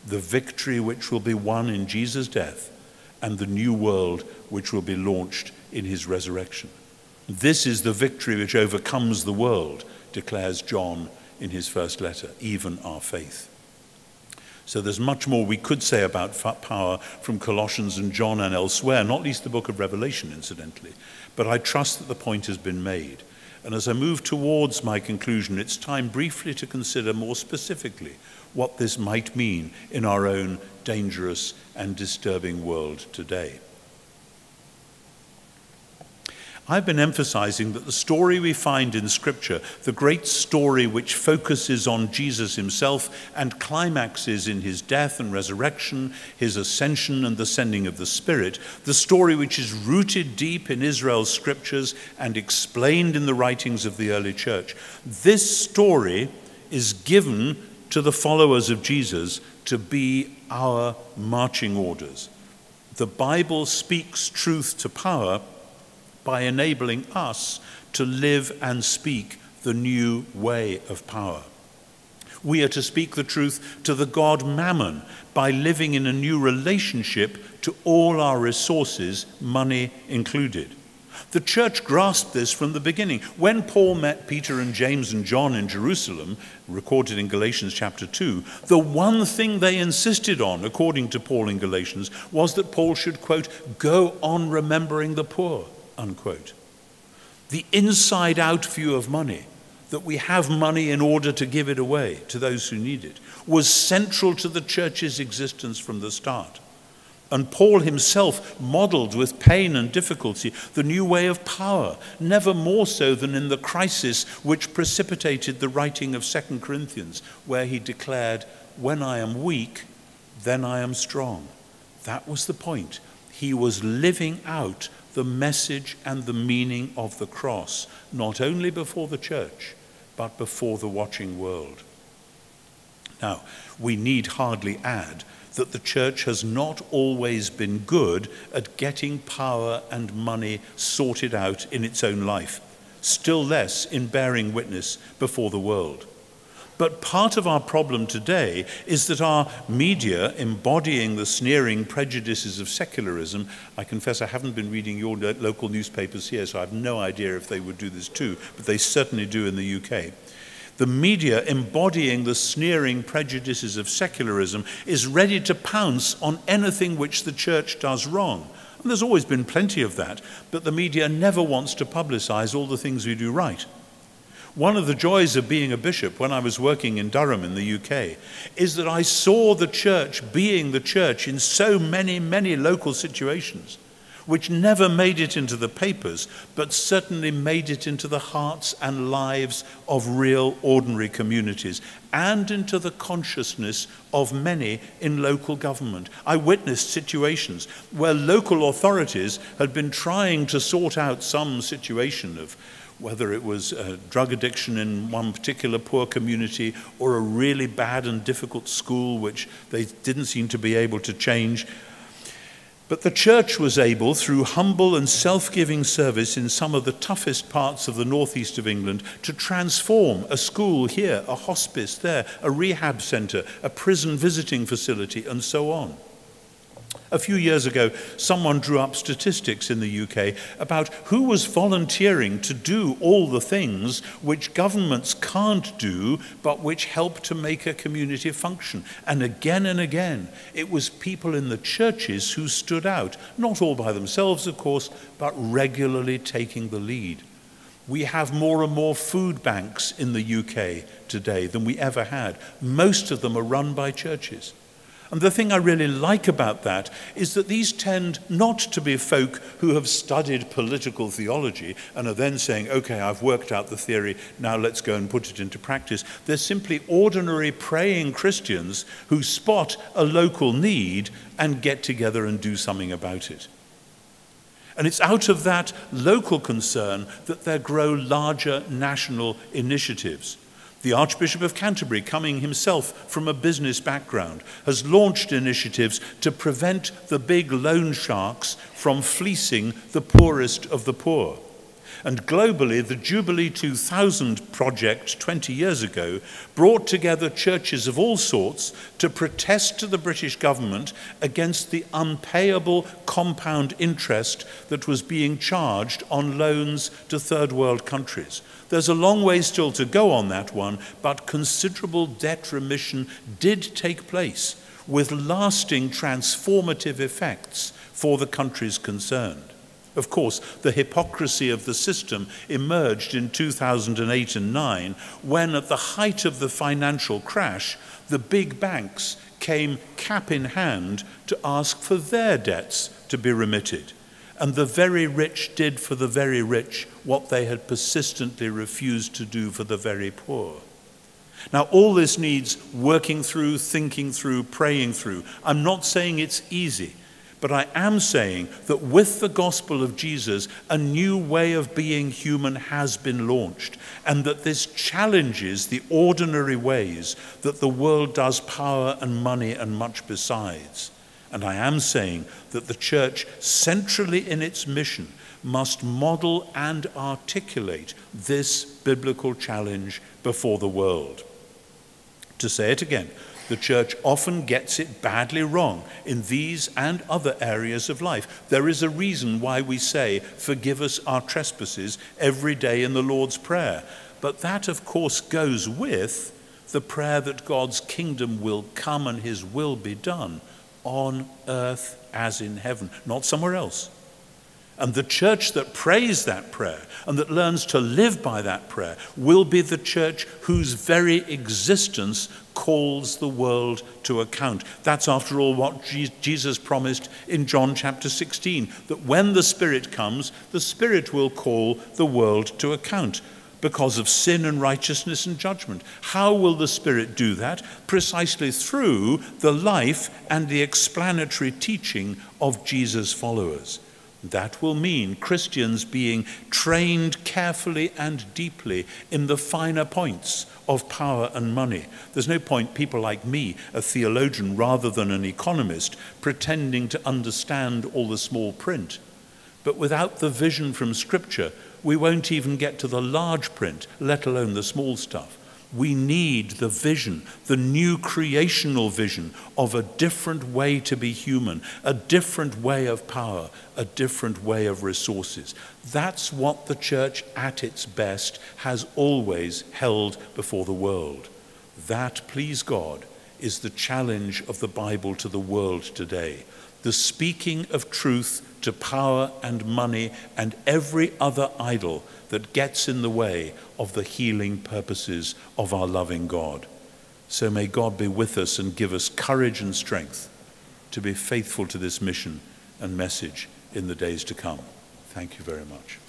[SPEAKER 3] the victory which will be won in Jesus' death, and the new world which will be launched in his resurrection. This is the victory which overcomes the world, declares John in his first letter, even our faith. So there's much more we could say about power from Colossians and John and elsewhere, not least the book of Revelation, incidentally. But I trust that the point has been made. And as I move towards my conclusion, it's time briefly to consider more specifically what this might mean in our own dangerous and disturbing world today. I've been emphasizing that the story we find in Scripture, the great story which focuses on Jesus himself and climaxes in his death and resurrection, his ascension and the sending of the Spirit, the story which is rooted deep in Israel's scriptures and explained in the writings of the early church, this story is given to the followers of Jesus to be our marching orders. The Bible speaks truth to power by enabling us to live and speak the new way of power. We are to speak the truth to the God Mammon by living in a new relationship to all our resources, money included. The church grasped this from the beginning. When Paul met Peter and James and John in Jerusalem, recorded in Galatians chapter 2, the one thing they insisted on, according to Paul in Galatians, was that Paul should, quote, go on remembering the poor unquote. The inside out view of money, that we have money in order to give it away to those who need it, was central to the church's existence from the start. And Paul himself modeled with pain and difficulty the new way of power, never more so than in the crisis which precipitated the writing of 2 Corinthians, where he declared, When I am weak, then I am strong. That was the point. He was living out the message and the meaning of the cross, not only before the church, but before the watching world. Now, we need hardly add that the church has not always been good at getting power and money sorted out in its own life, still less in bearing witness before the world. But part of our problem today is that our media, embodying the sneering prejudices of secularism, I confess I haven't been reading your local newspapers here, so I have no idea if they would do this too, but they certainly do in the UK the media embodying the sneering prejudices of secularism is ready to pounce on anything which the church does wrong. And there's always been plenty of that, but the media never wants to publicize all the things we do right. One of the joys of being a bishop when I was working in Durham in the UK is that I saw the church being the church in so many, many local situations which never made it into the papers, but certainly made it into the hearts and lives of real ordinary communities and into the consciousness of many in local government. I witnessed situations where local authorities had been trying to sort out some situation of whether it was drug addiction in one particular poor community or a really bad and difficult school which they didn't seem to be able to change. But the church was able, through humble and self giving service in some of the toughest parts of the northeast of England, to transform a school here, a hospice there, a rehab centre, a prison visiting facility, and so on. A few years ago, someone drew up statistics in the UK about who was volunteering to do all the things which governments can't do, but which help to make a community function. And again and again, it was people in the churches who stood out, not all by themselves, of course, but regularly taking the lead. We have more and more food banks in the UK today than we ever had. Most of them are run by churches. And the thing I really like about that is that these tend not to be folk who have studied political theology and are then saying, okay, I've worked out the theory, now let's go and put it into practice. They're simply ordinary praying Christians who spot a local need and get together and do something about it. And it's out of that local concern that there grow larger national initiatives. The Archbishop of Canterbury, coming himself from a business background, has launched initiatives to prevent the big loan sharks from fleecing the poorest of the poor. And globally, the Jubilee 2000 project 20 years ago brought together churches of all sorts to protest to the British government against the unpayable compound interest that was being charged on loans to third world countries. There's a long way still to go on that one, but considerable debt remission did take place with lasting transformative effects for the countries concerned. Of course, the hypocrisy of the system emerged in 2008 and 9 when, at the height of the financial crash, the big banks came cap in hand to ask for their debts to be remitted. And the very rich did for the very rich what they had persistently refused to do for the very poor. Now, all this needs working through, thinking through, praying through. I'm not saying it's easy. But I am saying that with the gospel of Jesus, a new way of being human has been launched, and that this challenges the ordinary ways that the world does power and money and much besides. And I am saying that the church, centrally in its mission, must model and articulate this biblical challenge before the world. To say it again, the church often gets it badly wrong in these and other areas of life. There is a reason why we say, Forgive us our trespasses every day in the Lord's Prayer. But that, of course, goes with the prayer that God's kingdom will come and his will be done on earth as in heaven, not somewhere else. And the church that prays that prayer and that learns to live by that prayer will be the church whose very existence calls the world to account. That's, after all, what Jesus promised in John chapter 16 that when the Spirit comes, the Spirit will call the world to account because of sin and righteousness and judgment. How will the Spirit do that? Precisely through the life and the explanatory teaching of Jesus' followers. That will mean Christians being trained carefully and deeply in the finer points of power and money. There's no point people like me, a theologian rather than an economist, pretending to understand all the small print. But without the vision from Scripture, we won't even get to the large print, let alone the small stuff. We need the vision, the new creational vision of a different way to be human, a different way of power, a different way of resources. That's what the church at its best has always held before the world. That, please God, is the challenge of the Bible to the world today. The speaking of truth to power and money and every other idol that gets in the way of the healing purposes of our loving God. So may God be with us and give us courage and strength to be faithful to this mission and message in the days to come. Thank you very much.